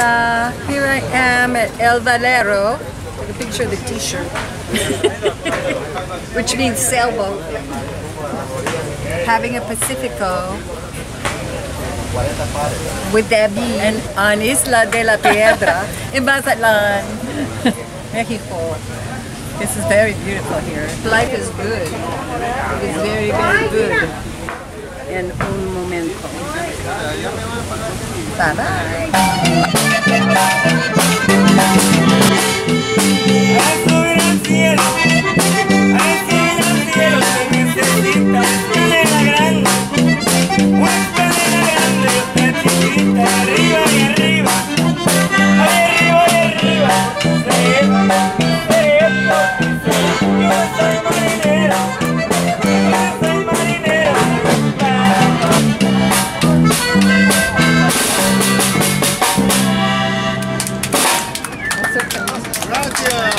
Here I am at El Velero. Take a picture of the t-shirt. Which means sailboat. Having a Pacifico with Debbie and on Isla de la Piedra in Mazatlan, Mexico. This is very beautiful here. Life is good. It is very, very good. En un momento. A ver, al subir al cielo, al subir al cielo se necesita. El cielo es la grande, el cielo la grande. Arriba y arriba, arriba y arriba, Arriba. Gracias.